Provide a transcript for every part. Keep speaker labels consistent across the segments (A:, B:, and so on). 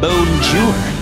A: bone jewel.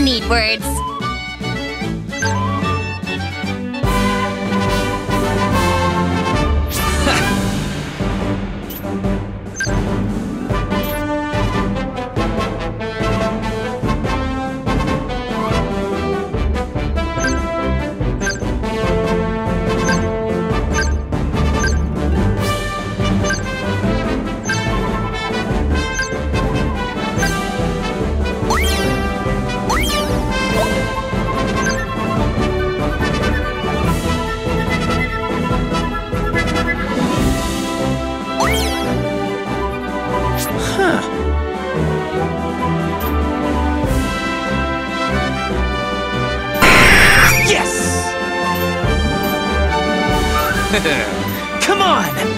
A: Need words.
B: Come on!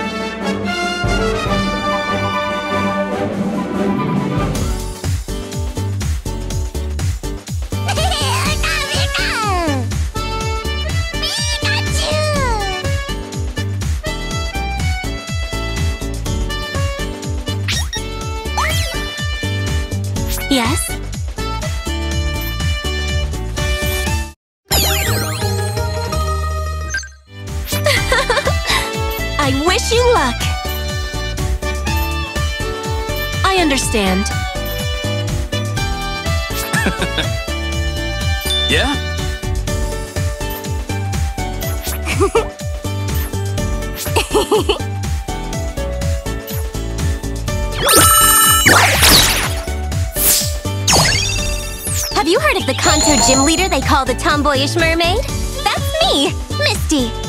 A: I understand.
B: Yeah?
A: Have you heard of the Kanto gym leader they call the tomboyish mermaid? That's me, Misty.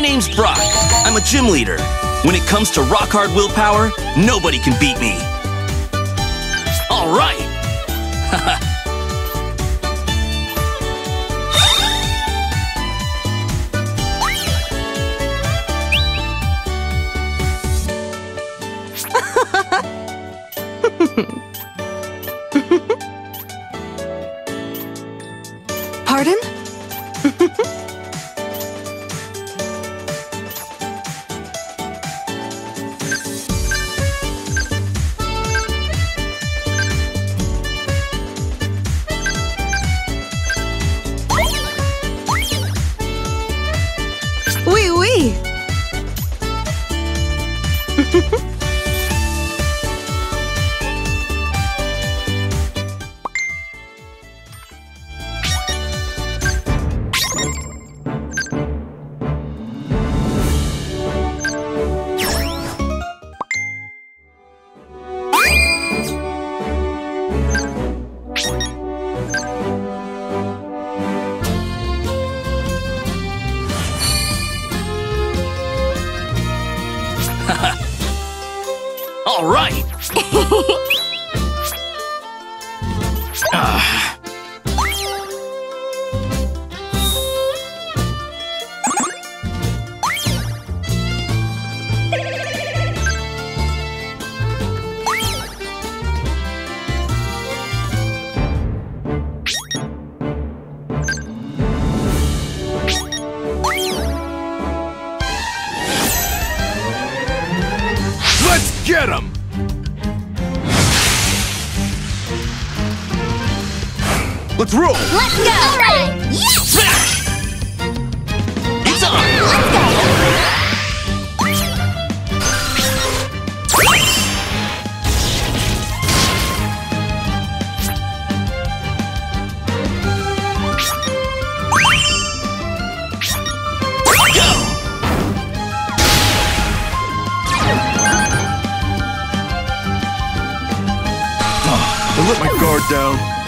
B: My name's Brock. I'm a gym leader. When it comes to rock hard willpower, nobody can beat me. All right! All right! Ah.
C: Let's roll!
A: Let's go! All right! Yes!
B: Smash! It's on!
A: Let's go!
B: Go!
C: Oh, I let my guard down.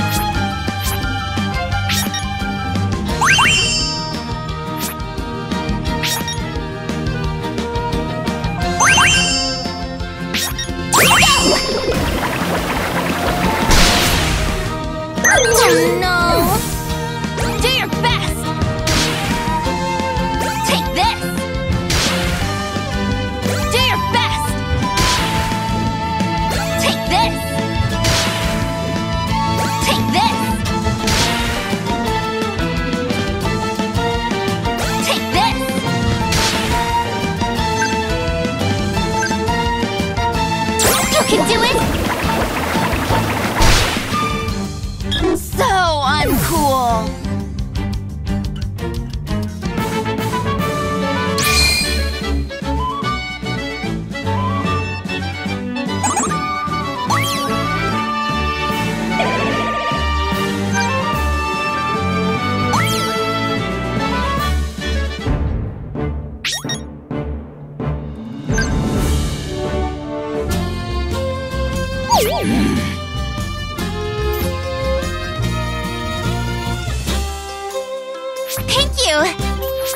A: Thank you!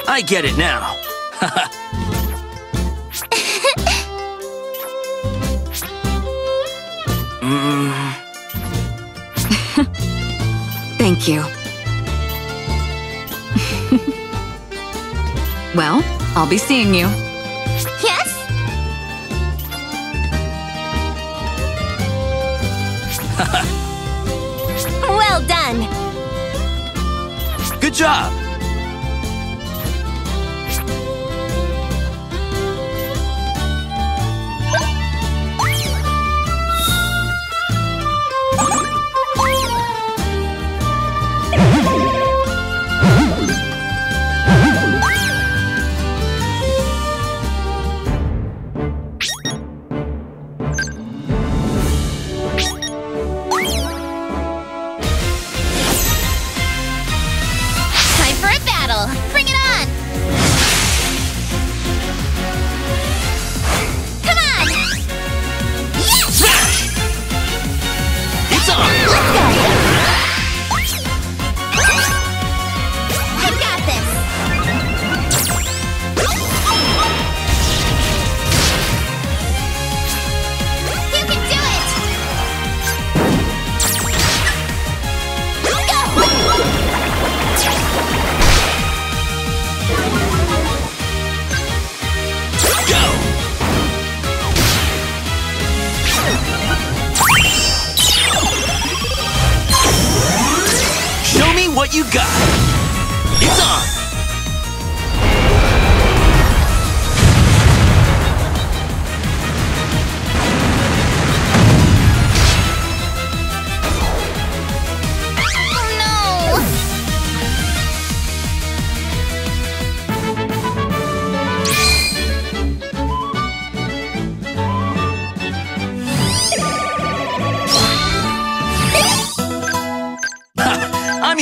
B: I get it now. Mm.
D: Thank you. well, I'll be seeing you.
A: Yes? well done!
B: Good job.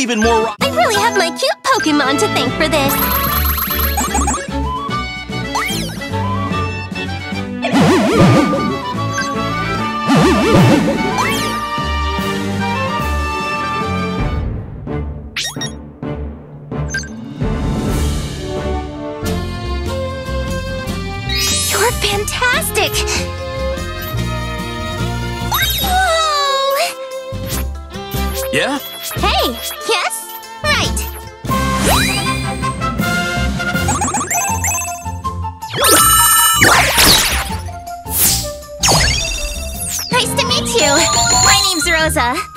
B: Even more
A: I really have my cute Pokemon to thank for this. You're fantastic!
B: Yeah?
A: Hey, yes? Right. Nice to meet you. My name's Rosa.